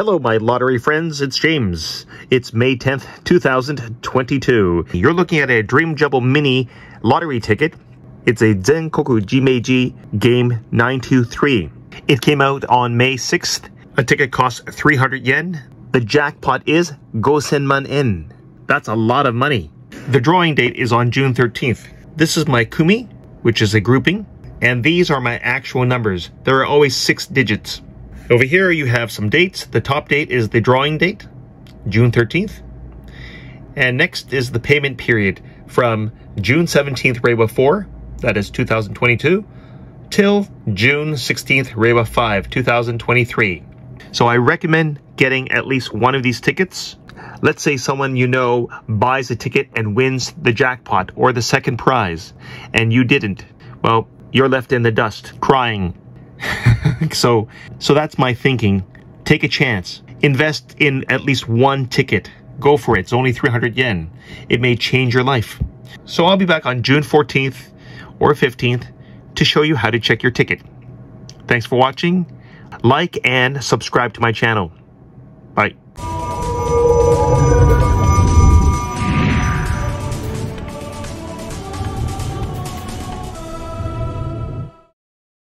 Hello, my lottery friends. It's James. It's May 10th, 2022. You're looking at a Dream Jumbo Mini lottery ticket. It's a Zenkoku Jimeji Game 923. It came out on May 6th. A ticket costs 300 yen. The jackpot is Gosenman En. That's a lot of money. The drawing date is on June 13th. This is my Kumi, which is a grouping, and these are my actual numbers. There are always six digits. Over here you have some dates. The top date is the drawing date, June 13th. And next is the payment period from June 17th, Reiwa 4, that is 2022, till June 16th, Reiwa 5, 2023. So I recommend getting at least one of these tickets. Let's say someone you know buys a ticket and wins the jackpot or the second prize, and you didn't. Well, you're left in the dust, crying, so, so that's my thinking. Take a chance. Invest in at least one ticket. Go for it. It's only 300 yen. It may change your life. So I'll be back on June 14th or 15th to show you how to check your ticket. Thanks for watching. Like and subscribe to my channel. Bye.